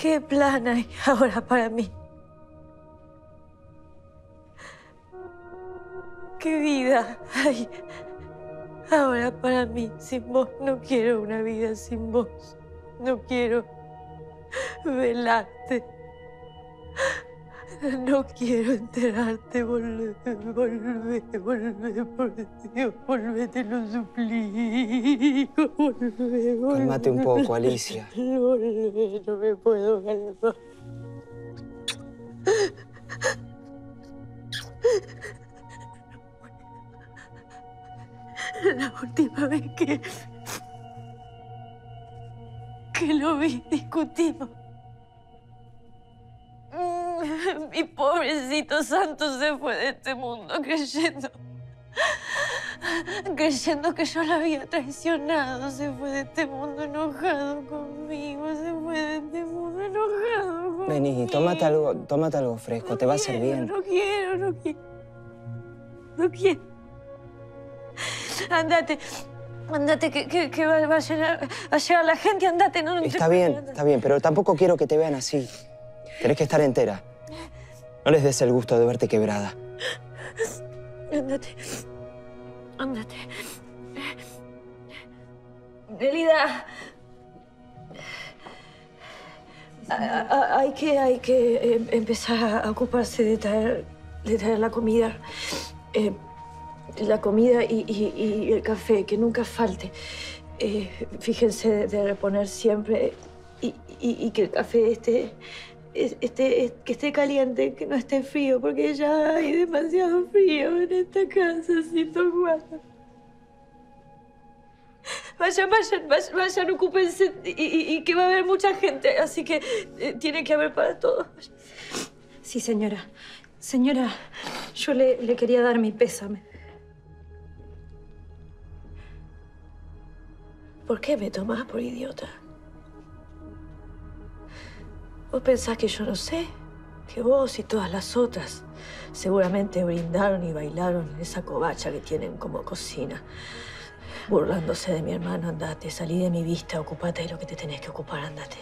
¿Qué plan hay ahora para mí? ¿Qué vida hay ahora para mí sin vos? No quiero una vida sin vos. No quiero velarte. No quiero enterarte, volvé, volvé, volvé, por Dios, volvé, te lo suplico, volvé, volvé. Cálmate un poco, Alicia. Volvé, no me puedo calmar. La última vez que... que lo vi, discutimos. Mi pobrecito santo se fue de este mundo creyendo... Creyendo que yo la había traicionado. Se fue de este mundo enojado conmigo. Se fue de este mundo enojado conmigo. Vení, tómate algo, tómate algo fresco, te va a hacer bien. No quiero, no quiero. No quiero. Andate. Andate, que, que, que va, a llegar, va a llegar la gente. Andate, no, no Está bien, está bien, pero tampoco quiero que te vean así. Tenés que estar entera. No les des el gusto de verte quebrada. Ándate. Ándate. Nelida. A- a- Hay que, hay que eh, empezar a ocuparse de traer, de traer la comida. Eh, la comida y, el café, que nunca falte. Eh, fíjense de reponer siempre y, y- que el café esté, es- que esté caliente, que no esté frío, porque ya hay demasiado frío en esta casa, Cito Juan. Vayan, vayan, vayan, vayan, ocúpense y que va a haber mucha gente, así que eh, tiene que haber para todos. Sí, señora. Señora, yo le, le quería dar mi pésame. ¿Por qué me tomás por idiota? ¿Vos pensás que yo no sé? Que vos y todas las otras seguramente brindaron y bailaron en esa covacha que tienen como cocina. Burlándose de mi hermano, andate, salí de mi vista, ocupate de lo que te tenés que ocupar, andate.